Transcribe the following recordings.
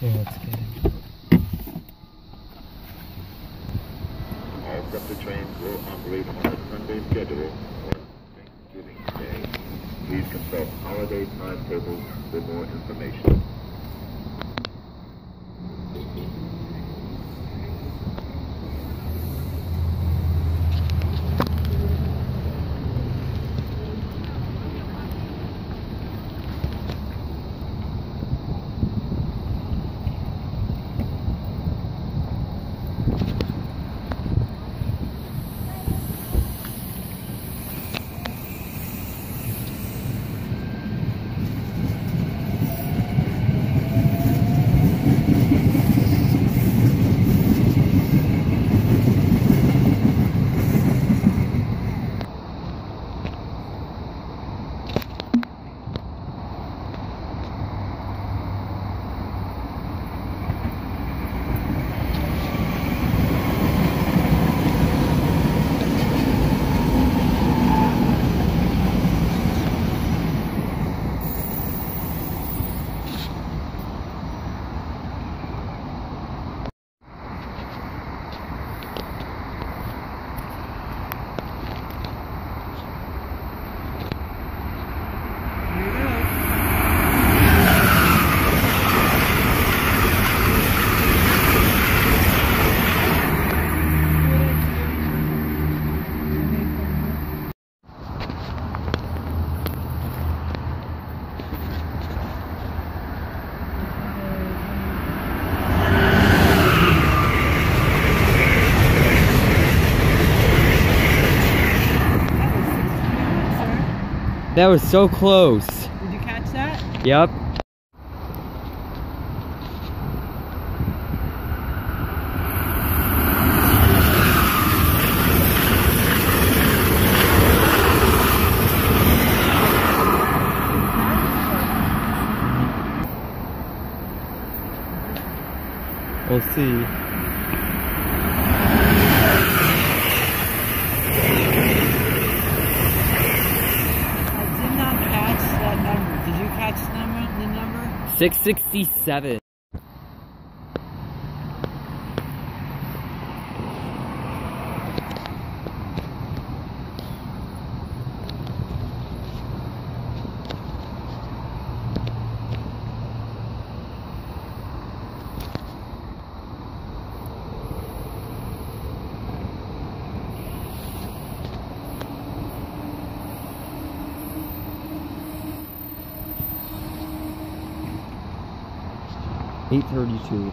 Yeah, SEPTA trains will operate on a Sunday schedule on Thanksgiving Day. Please consult holiday timetables for more information. That was so close. Did you catch that? Yep. We'll see. I did not catch that number. Did you catch the number? The number? 667. Eight thirty-two.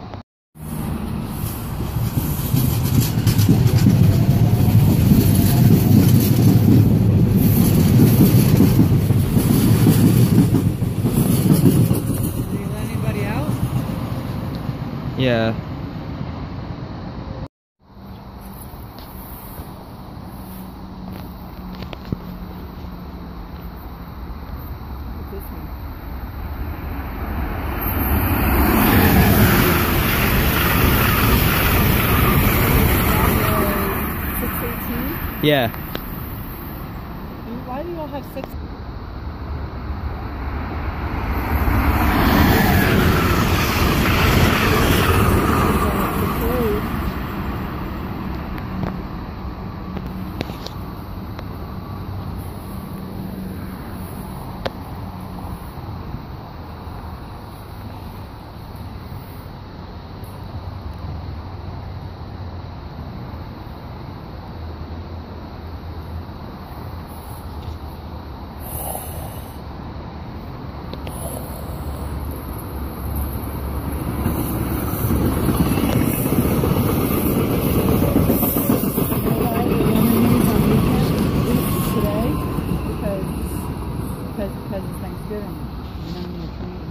Did you let anybody out? Yeah. What's this one? Six eighteen. Yeah. Why do you all have six? because it's Thanksgiving.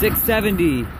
670.